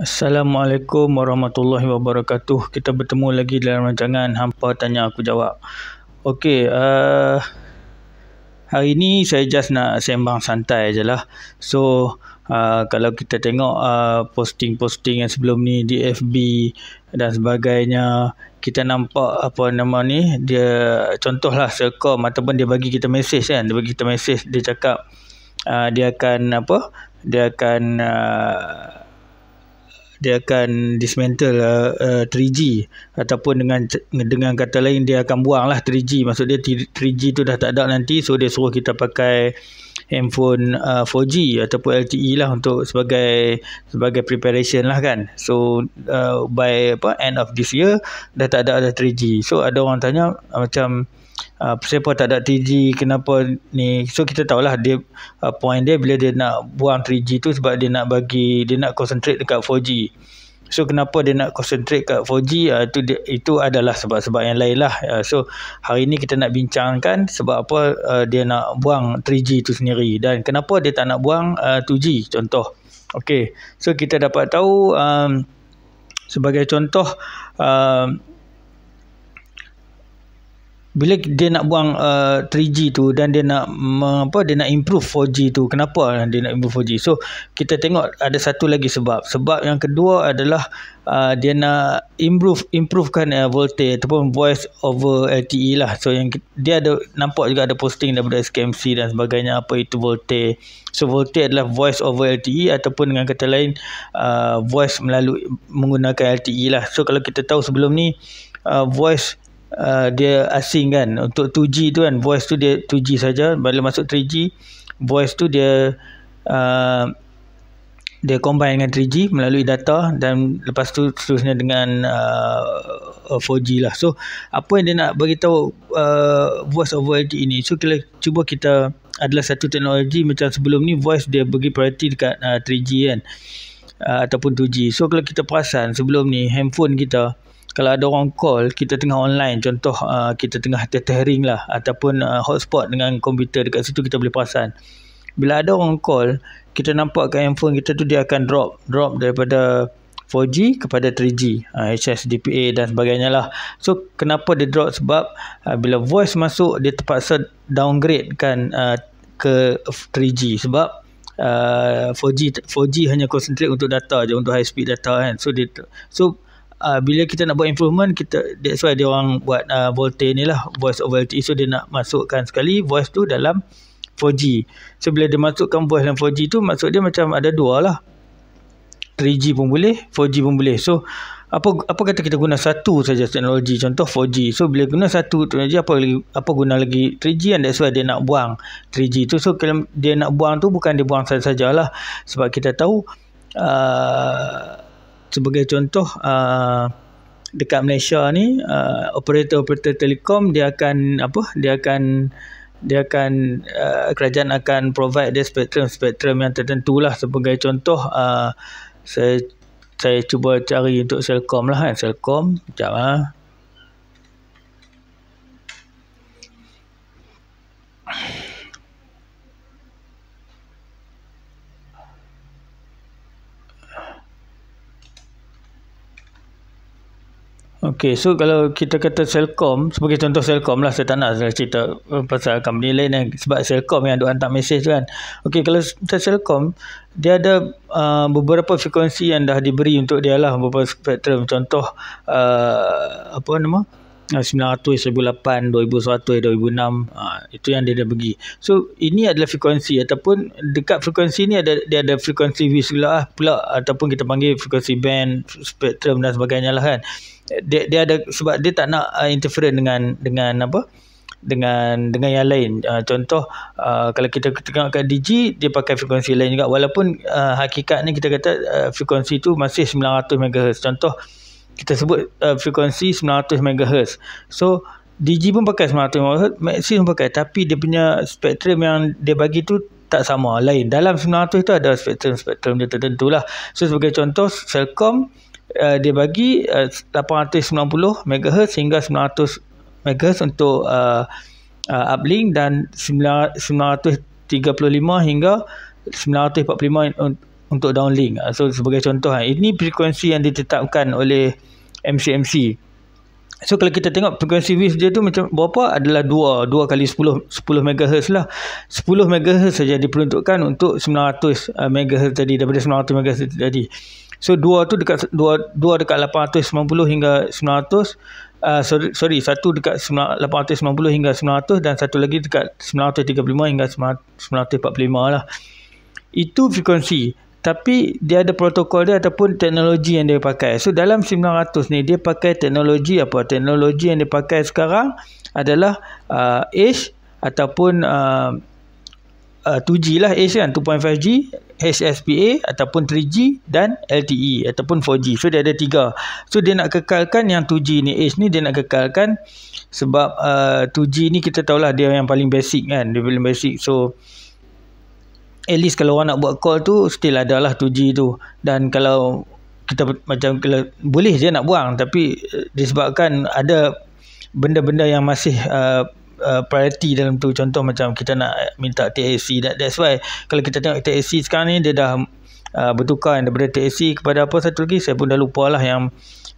Assalamualaikum warahmatullahi wabarakatuh. Kita bertemu lagi dalam rancangan Hampa Tanya Aku Jawab. Okey, uh, hari ini saya just nak sembang santai je lah. So, uh, kalau kita tengok uh, posting-posting yang sebelum ni di FB dan sebagainya, kita nampak apa nama ni, dia contohlah Selcom ataupun dia bagi kita mesej kan. Dia bagi kita mesej, dia cakap uh, dia akan apa, dia akan... Uh, dia akan dismantle uh, uh, 3G ataupun dengan dengan kata lain dia akan buang lah 3G maksud dia 3G tu dah tak ada nanti so dia suruh kita pakai handphone uh, 4G ataupun LTE lah untuk sebagai sebagai preparation lah kan. So uh, by apa end of this year dah tak ada ada 3G so ada orang tanya macam uh, siapa tak ada 3G kenapa ni? So kita tahulah dia uh, point dia bila dia nak buang 3G tu sebab dia nak bagi dia nak concentrate dekat 4G so kenapa dia nak concentrate kat 4G uh, itu dia, itu adalah sebab-sebab yang lain lah. Uh, so hari ni kita nak bincangkan sebab apa uh, dia nak buang 3G tu sendiri dan kenapa dia tak nak buang uh, 2G contoh. Okay, so kita dapat tahu um, sebagai contoh um, bila dia nak buang uh, 3G tu dan dia nak apa dia nak improve 4G tu kenapa dia nak improve 4G so kita tengok ada satu lagi sebab. Sebab yang kedua adalah uh, dia nak improve improvekan uh, voltage ataupun voice over LTE lah. So yang dia ada nampak juga ada posting daripada SKMC dan sebagainya apa itu voltage. So voltage adalah voice over LTE ataupun dengan kata lain uh, voice melalui menggunakan LTE lah. So kalau kita tahu sebelum ni uh, voice Uh, dia asing kan. Untuk 2G tu kan voice tu dia 2G saja. Bila masuk 3G voice tu dia uh, dia combine dengan 3G melalui data dan lepas tu seterusnya dengan uh, 4G lah. So apa yang dia nak bagi tahu uh, voice over LTE ini? So kita cuba kita adalah satu teknologi macam sebelum ni voice dia bagi priority dekat uh, 3G kan uh, ataupun 2G so kalau kita perasan sebelum ni handphone kita kalau ada orang call kita tengah online contoh uh, kita tengah tethering lah ataupun uh, hotspot dengan komputer dekat situ kita boleh perasan. Bila ada orang call kita nampak kat handphone kita tu dia akan drop drop daripada 4G kepada 3G uh, HSDPA dan sebagainya lah. So kenapa dia drop? Sebab uh, bila voice masuk dia terpaksa downgrade kan uh, ke 3G sebab uh, 4G 4G hanya concentrate untuk data je untuk high speed data kan. So dia so uh, bila kita nak buat improvement kita that's why dia orang buat uh, Volte ni lah voice over LTE so dia nak masukkan sekali voice tu dalam 4G so bila dia masukkan voice dalam 4G tu maksud dia macam ada dua lah. 3G pun boleh 4G pun boleh. So apa apa kata kita guna satu saja teknologi? Contoh 4G so bila guna satu teknologi apa lagi apa guna lagi 3G and that's why dia nak buang 3G tu. So kalau dia nak buang tu bukan dia buang saja-sajalah sebab kita tahu uh, sebagai contoh uh, dekat Malaysia ni uh, operator-operator telekom dia akan apa dia akan dia akan uh, kerajaan akan provide dia spektrum-spektrum yang tertentu lah. Sebagai contoh uh, saya saya cuba cari untuk Selcom lah kan. Selcom sekejap lah Okey, so kalau kita kata Selcom, sebagai contoh Selcom lah, saya tak nak cerita pasal company lain kan. Sebab Selcom yang ada hantar mesej tu kan. Okey, kalau Selcom, dia ada uh, beberapa frekuensi yang dah diberi untuk dia lah, beberapa spektrum. Contoh, uh, apa nama? 900, 1008, 2100, 2006 uh, itu yang dia dah bagi. So ini adalah frekuensi ataupun dekat frekuensi ni ada dia ada frekuensi visual lah pula ataupun kita panggil frekuensi band, spektrum dan sebagainya lah kan dia dia ada sebab dia tak nak uh, interfere dengan dengan apa? Dengan dengan yang lain. Uh, contoh uh, kalau kita tengok kat DG dia pakai frekuensi lain juga. Walaupun uh, hakikatnya kita kata uh, frekuensi tu masih 900 MHz contoh kita sebut uh, frekuensi 900 MHz so DG pun pakai 900 MHz Maxis pun pakai. Tapi dia punya spektrum yang dia bagi tu tak sama. Lain. Dalam 900 tu ada spektrum-spektrum dia tertentu lah so sebagai contoh Celcom uh, dia bagi uh, 890 MHz hingga 900 MHz untuk uh, uh, uplink dan 935 hingga 945 untuk downlink. So sebagai contoh ini frekuensi yang ditetapkan oleh MCMC. So kalau kita tengok frekuensi width dia tu macam berapa adalah 2 2 kali 10 10 MHz lah. 10 MHz saja diperuntukkan untuk 900 uh, MHz tadi daripada 900 MHz tadi. So 2 tu dekat 2 2 dekat 890 hingga 900 uh, sorry, sorry satu dekat 890 hingga 900 dan satu lagi dekat 935 hingga 945 lah. Itu frekuensi tapi dia ada protokol dia ataupun teknologi yang dia pakai. So dalam 900 ni dia pakai teknologi apa? Teknologi yang dia pakai sekarang adalah uh, H ataupun uh, uh, 2G lah H kan 2.5G, HSPA ataupun 3G dan LTE ataupun 4G. So dia ada tiga. So dia nak kekalkan yang 2G ni H ni dia nak kekalkan sebab uh, 2G ni kita tahulah dia yang paling basic kan. Dia paling basic. So at least kalau orang nak buat call tu still ada lah 2G tu dan kalau kita macam kalau boleh je nak buang tapi uh, disebabkan ada benda-benda yang masih uh, uh, priority dalam tu contoh macam kita nak minta TAC that, that's why kalau kita tengok TAC sekarang ni dia dah uh, bertukar daripada TAC kepada apa satu lagi saya pun dah lupa lah yang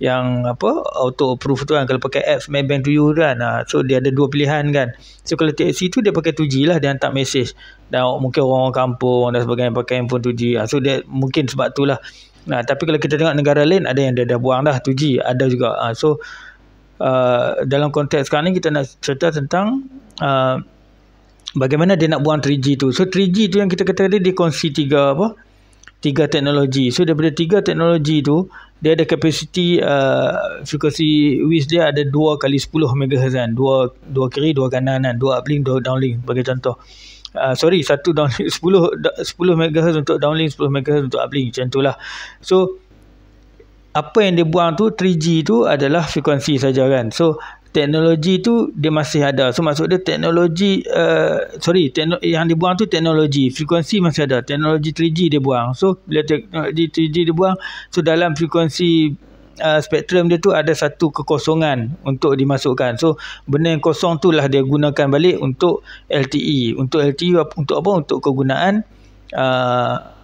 yang apa auto approve tu kan kalau pakai apps Maybank to you kan ha. so dia ada dua pilihan kan so kalau TXC tu dia pakai 2G lah dia hantar message dan mungkin orang-orang kampung dan sebagainya pakai handphone 2G ha. so dia mungkin sebab tu lah nah, tapi kalau kita tengok negara lain ada yang dia dah buang dah 2G ada juga ha. so uh, dalam konteks sekarang ni kita nak cerita tentang uh, bagaimana dia nak buang 3G tu so 3G tu yang kita kata tadi dia kongsi tiga apa tiga teknologi so daripada tiga teknologi tu dia ada kapasiti uh, frekuensi width dia ada 2 kali 10 MHz kan. 2 2 kiri, 2 kanan kan. 2 uplink, 2 downlink bagi contoh. Uh, sorry, satu downlink 10 10 MHz untuk downlink, 10 MHz untuk uplink macam itulah. So apa yang dia buang tu 3G tu adalah frekuensi saja kan. So teknologi tu dia masih ada. So maksud dia teknologi uh, sorry tekno, yang dibuang tu teknologi frekuensi masih ada. Teknologi 3G dia buang. So bila teknologi 3G dia buang so dalam frekuensi uh, spektrum dia tu ada satu kekosongan untuk dimasukkan. So benda yang kosong tu lah dia gunakan balik untuk LTE. Untuk LTE untuk apa? Untuk kegunaan uh,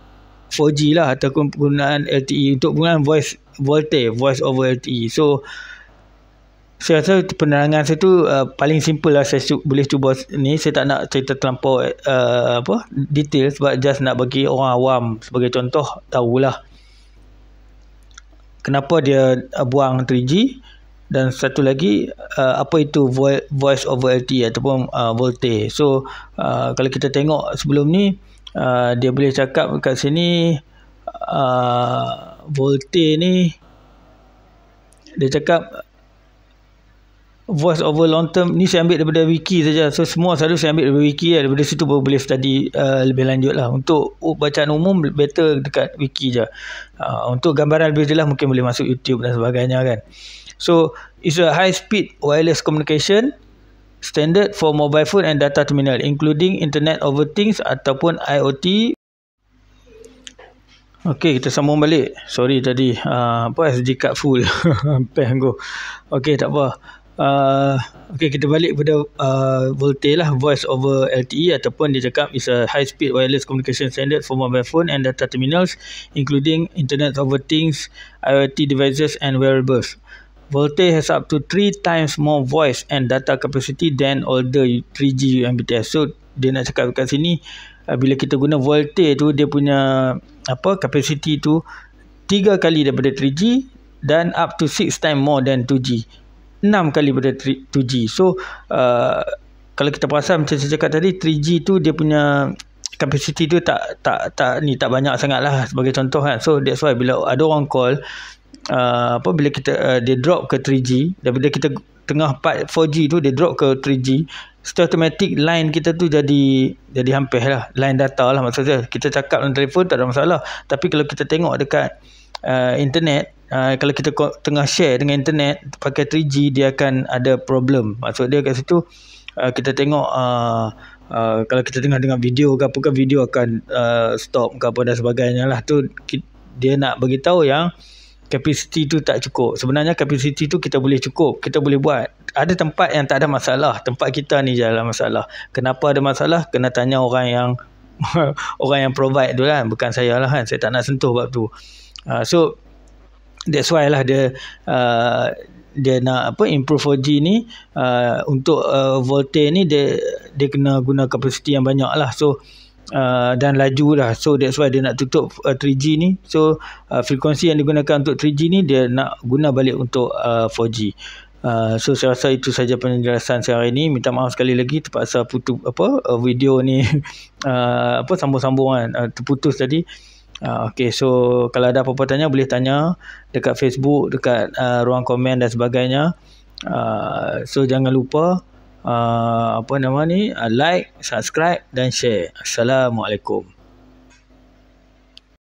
4G lah ataupun penggunaan LTE untuk penggunaan voice VoLTE, voice over LTE. So saya rasa penerangan saya tu uh, paling simple lah saya boleh cuba ni saya tak nak cerita terlampau uh, apa detail sebab just nak bagi orang awam sebagai contoh tahulah kenapa dia uh, buang 3G dan satu lagi uh, apa itu voice over LTE ataupun uh, VoLTE so uh, kalau kita tengok sebelum ni uh, dia boleh cakap kat sini uh, VoLTE ni dia cakap voice over long term ni saya ambil daripada wiki saja. So semua selalu saya ambil daripada wiki lah. daripada situ baru boleh study uh, lebih lanjut lah. Untuk bacaan umum better dekat wiki je. Uh, untuk gambaran lebih jelas mungkin boleh masuk youtube dan sebagainya kan. So it's a high speed wireless communication standard for mobile phone and data terminal including internet over things ataupun IoT Okey, kita sambung balik. Sorry tadi uh, apa SD card full. Sampai aku. Okey, tak apa uh, okay, kita balik pada uh, VoLTE lah voice over LTE ataupun dia cakap is a high speed wireless communication standard for mobile phone and data terminals including internet over things IoT devices and wearables VoLTE has up to 3 times more voice and data capacity than older 3G UMBTS so dia nak cakap kat sini uh, bila kita guna VoLTE tu dia punya apa capacity tu 3 kali daripada 3G dan up to 6 times more than 2G 6 kali pada 2G. So uh, kalau kita perasan macam saya cakap tadi 3G tu dia punya capacity tu tak tak tak ni tak banyak sangat lah sebagai contoh kan. So that's why bila ada orang call uh, apa bila kita uh, dia drop ke 3G dan bila kita tengah part 4G tu dia drop ke 3G secara automatic line kita tu jadi jadi hampir lah line data lah maksudnya. Kita cakap dalam telefon tak ada masalah. Tapi kalau kita tengok dekat uh, internet uh, kalau kita tengah share dengan internet pakai 3G dia akan ada problem. Maksud dia kat situ uh, kita tengok uh, uh, kalau kita tengah dengar video ke apa ke video akan uh, stop ke apa dan sebagainya lah. Tu dia nak bagi tahu yang kapasiti tu tak cukup. Sebenarnya kapasiti tu kita boleh cukup kita boleh buat. Ada tempat yang tak ada masalah. Tempat kita ni je lah masalah. Kenapa ada masalah? Kena tanya orang yang orang yang provide tu kan bukan saya lah kan. Saya tak nak sentuh bab tu. Uh, so that's why lah dia uh, dia nak apa improve 4G ni uh, untuk uh, voltage ni dia dia kena guna kapasiti yang banyak lah. So uh, dan laju lah. So that's why dia nak tutup uh, 3G ni. So uh, frekuensi yang digunakan untuk 3G ni dia nak guna balik untuk uh, 4G Uh, so saya rasa itu saja penjelasan saya hari ini minta maaf sekali lagi terpaksa putus apa uh, video ni uh, apa sambung-sambung kan uh, terputus tadi. Uh, okay, so kalau ada apa-apa tanya boleh tanya dekat Facebook, dekat uh, ruang komen dan sebagainya. Uh, so jangan lupa uh, apa nama ni uh, like, subscribe dan share. Assalamualaikum.